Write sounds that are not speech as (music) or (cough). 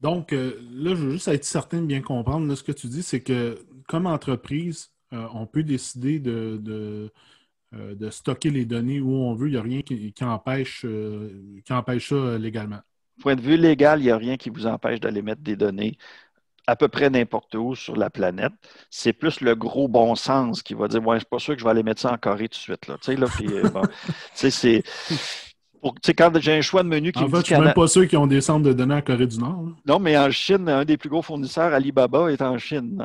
Donc, euh, là, je veux juste être certain de bien comprendre. ce que tu dis, c'est que comme entreprise, euh, on peut décider de, euh, de, stocker les données où on veut. Il n'y a rien qui, empêche, qui empêche ça légalement. Point de vue légal, il n'y a rien qui vous empêche d'aller mettre des données à peu près n'importe où sur la planète. C'est plus le gros bon sens qui va dire Ouais, je ne suis pas sûr que je vais aller mettre ça en Corée tout de suite. Là. Tu sais, là, puis, bon, (laughs) c'est quand j'ai un choix de menu qui en fait, je suis même pas sûr qu'ils ont des centres de données en Corée du Nord. Non, mais en Chine, un des plus gros fournisseurs, Alibaba, est en Chine.